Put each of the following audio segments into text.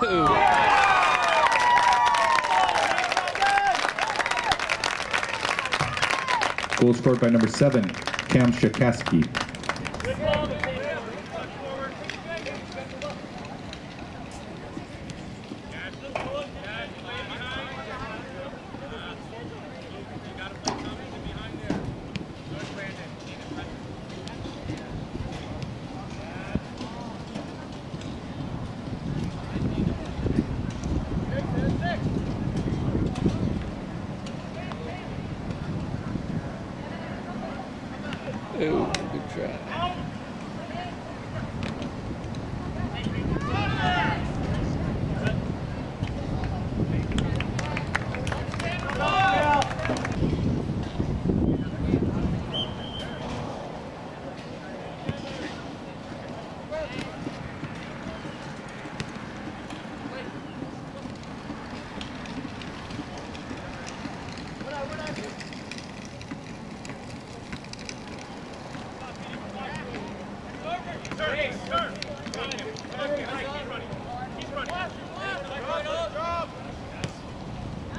Goal scored by number seven, Cam Shakaski.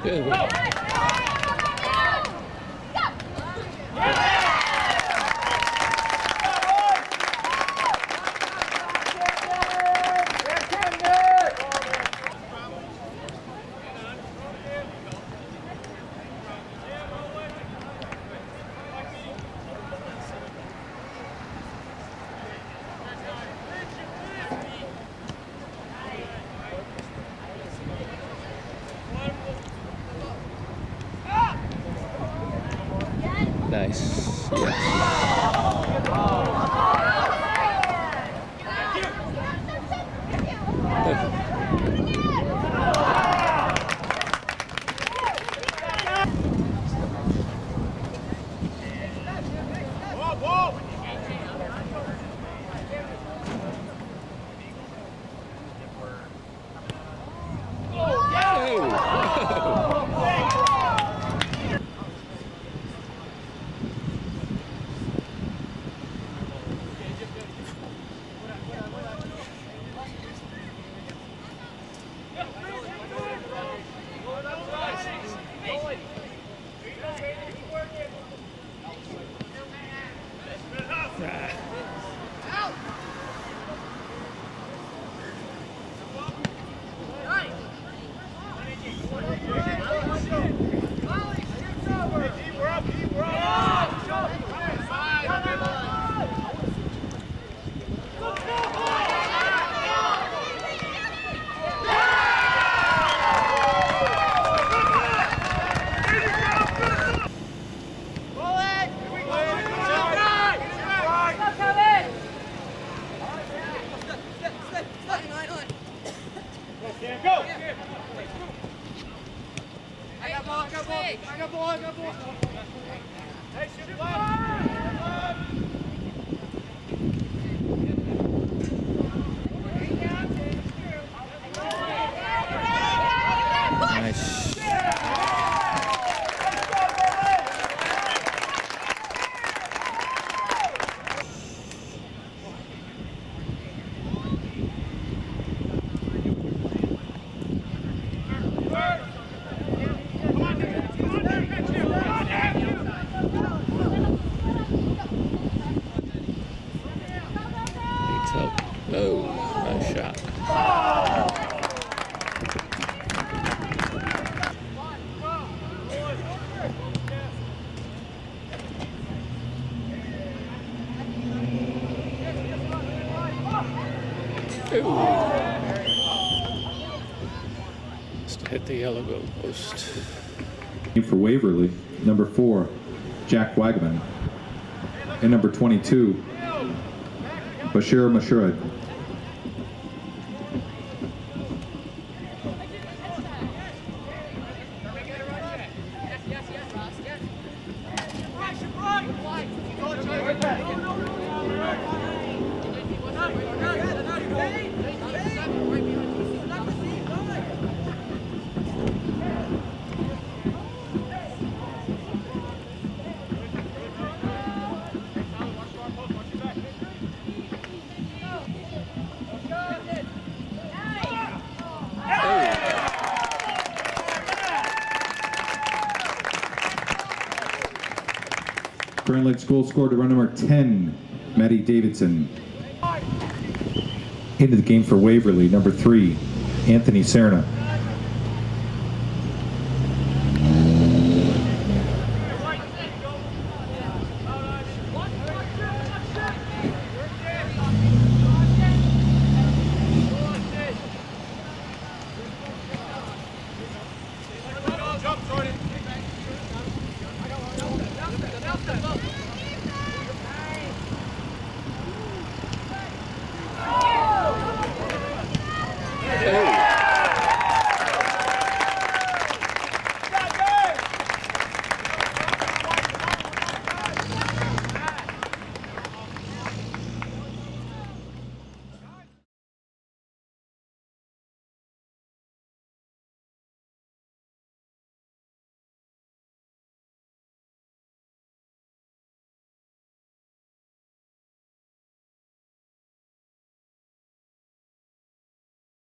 Good one. Nice. Just hit the yellow goal post. For Waverly, number four, Jack Wagman. And number 22, Bashir Mashurad. Grand Ledge goal scorer to run number 10, Maddie Davidson. Into the game for Waverly, number 3, Anthony Serna.